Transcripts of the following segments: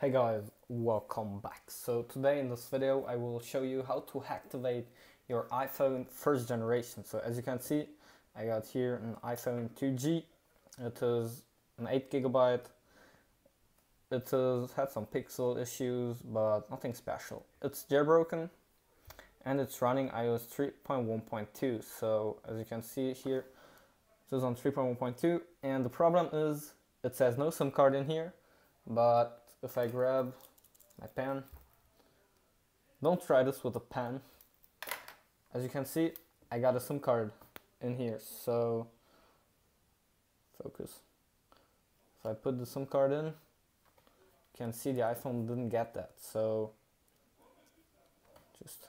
Hey guys, welcome back. So today in this video I will show you how to activate your iPhone first generation. So as you can see I got here an iPhone 2G. It is an 8 gigabyte. It has had some pixel issues but nothing special. It's jailbroken and it's running iOS 3.1.2. So as you can see here it is on 3.1.2 and the problem is it says no SIM card in here but if I grab my pen, don't try this with a pen. As you can see, I got a SIM card in here, so focus. If I put the SIM card in, you can see the iPhone didn't get that, so just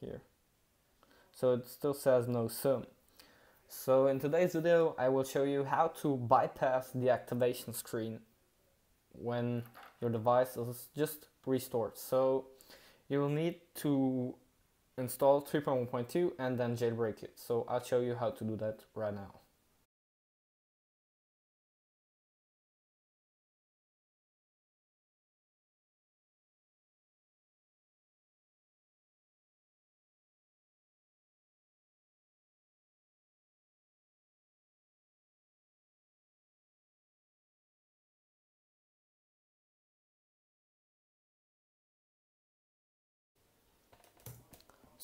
here. So it still says no SIM. So in today's video, I will show you how to bypass the activation screen when your device is just restored. So you will need to install 3.1.2 and then jailbreak it. So I'll show you how to do that right now.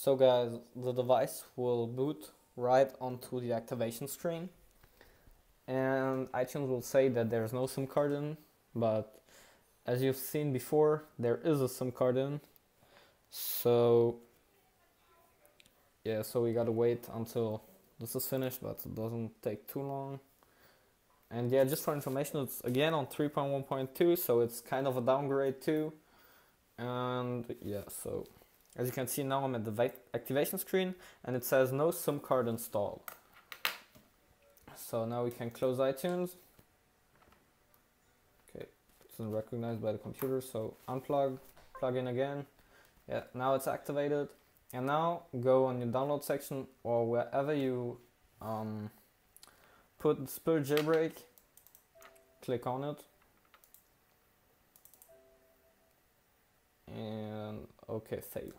So guys, the device will boot right onto the activation screen and iTunes will say that there's no SIM card in, but as you've seen before, there is a SIM card in. So yeah, so we gotta wait until this is finished, but it doesn't take too long. And yeah, just for information, it's again on 3.1.2, so it's kind of a downgrade too. And yeah, so as you can see now I'm at the activation screen and it says no SIM card installed. So now we can close iTunes. Okay, it isn't recognized by the computer, so unplug, plug in again. Yeah, now it's activated. And now go on your download section or wherever you um, put Spirit Jailbreak, click on it. And okay, save.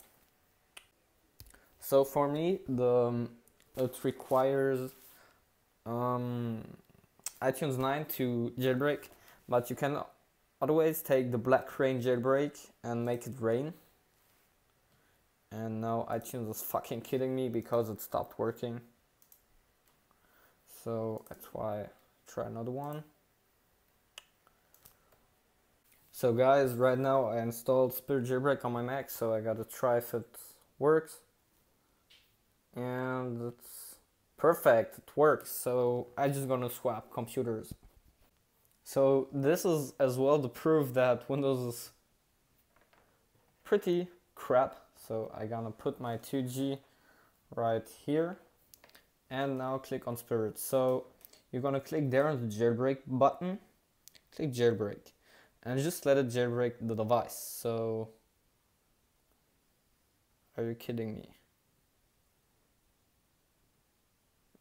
So for me, the um, it requires um, iTunes 9 to jailbreak, but you can always take the Black Rain jailbreak and make it rain. And now iTunes is fucking kidding me because it stopped working. So that's why I try another one. So guys, right now I installed Spirit Jailbreak on my Mac, so I gotta try if it works and it's perfect. It works. So i just gonna swap computers. So this is as well the proof that windows is pretty crap. So i gonna put my 2g right here. And now click on spirit so you're gonna click there on the jailbreak button. Click jailbreak. And just let it jailbreak the device. So are you kidding me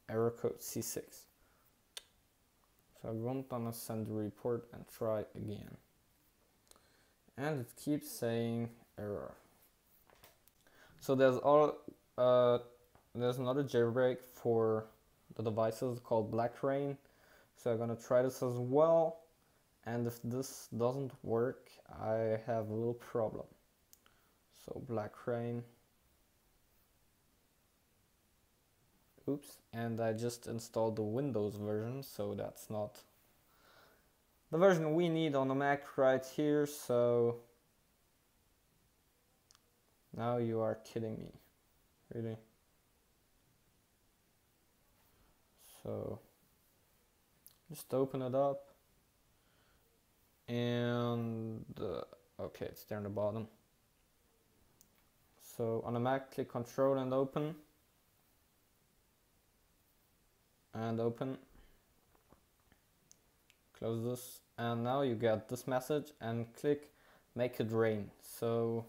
error code C6. So I'm gonna send the report and try again. And it keeps saying error. So there's all uh, there's another jailbreak for the devices called Black Rain. So I'm gonna try this as well. And if this doesn't work, I have a little problem. So Black Rain. Oops. And I just installed the Windows version so that's not the version we need on the Mac right here so now you are kidding me. Really? So just open it up and uh, okay it's there on the bottom. So on the Mac click control and open and open. Close this. And now you get this message and click make it rain. So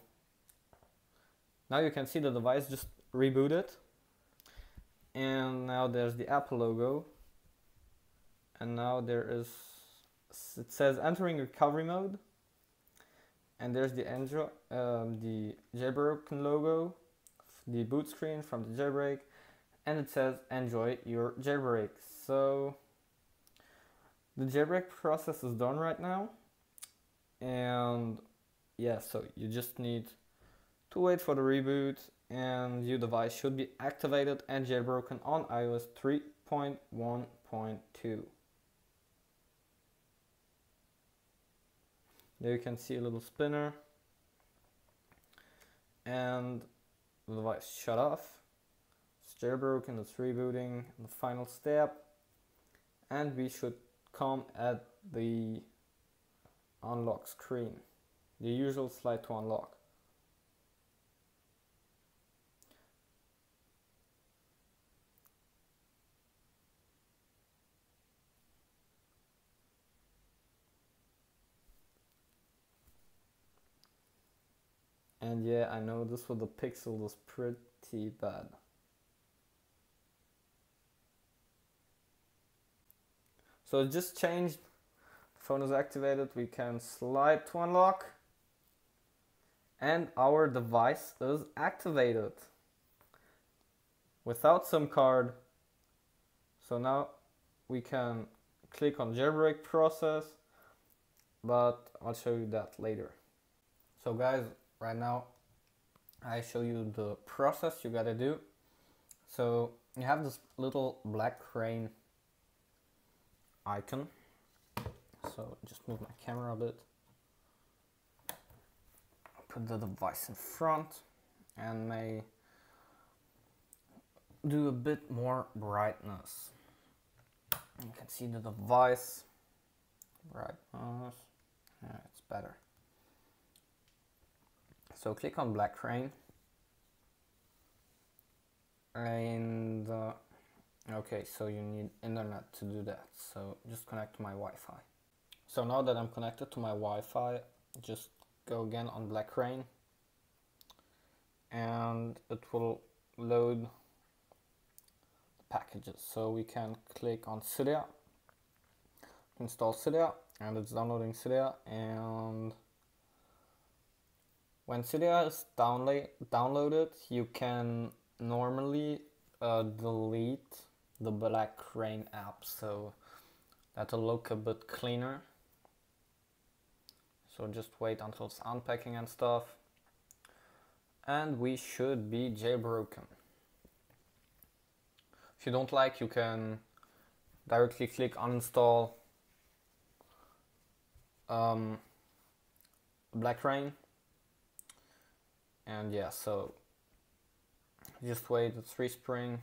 now you can see the device just rebooted and now there's the Apple logo. And now there is it says entering recovery mode. And there's the Android, um, the jailbroken logo, the boot screen from the jailbreak, and it says enjoy your jailbreak. So the jailbreak process is done right now, and yeah, so you just need to wait for the reboot, and your device should be activated and jailbroken on iOS 3.1.2. There you can see a little spinner and the device shut off. Jailbroken, it's rebooting, the final step and we should come at the unlock screen. The usual slide to unlock. And yeah, I know this with the pixel was pretty bad. So just changed. Phone is activated. We can slide to unlock. And our device is activated. Without SIM card. So now we can click on jailbreak process. But I'll show you that later. So guys, right now I show you the process you gotta do. So you have this little Black Rain icon. So just move my camera a bit. Put the device in front and may do a bit more brightness. You can see the device brightness. Yeah, it's better. So click on Black Rain. And uh, okay, so you need internet to do that. So just connect to my Wi-Fi. So now that I'm connected to my Wi-Fi, just go again on Black Rain and it will load the packages. So we can click on Cydia, install Cydia, and it's downloading Cydia and when Cydia is download downloaded, you can normally uh, delete the Black Rain app, so that'll look a bit cleaner. So just wait until it's unpacking and stuff. And we should be jailbroken. If you don't like, you can directly click uninstall um, Black Rain and yeah so just wait it's respring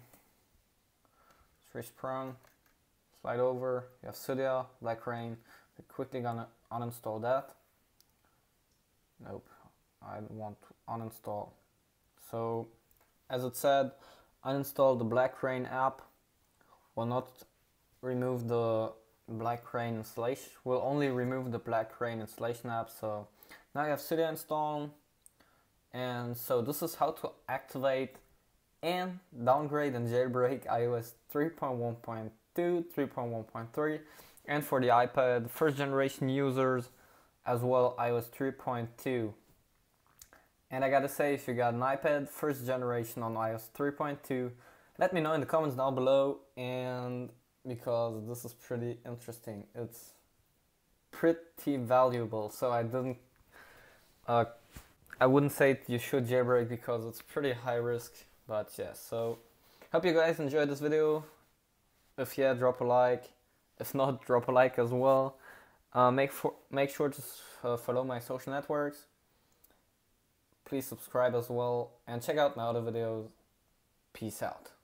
it's resprung slide over you have Cydia Black Rain. we're quickly gonna uninstall that nope I want to uninstall so as it said uninstall the Black Rain app will not remove the Black Rain installation will only remove the Black Rain installation app so now you have Cydia installed and so this is how to activate and downgrade and jailbreak iOS 3.1.2, 3.1.3 and for the iPad first generation users as well iOS 3.2. And I gotta say if you got an iPad first generation on iOS 3.2 let me know in the comments down below and because this is pretty interesting it's pretty valuable so I didn't uh, I wouldn't say you should jailbreak because it's pretty high risk, but yeah, so hope you guys enjoyed this video. If yeah, drop a like. If not, drop a like as well. Uh, make, for, make sure to uh, follow my social networks. Please subscribe as well and check out my other videos. Peace out.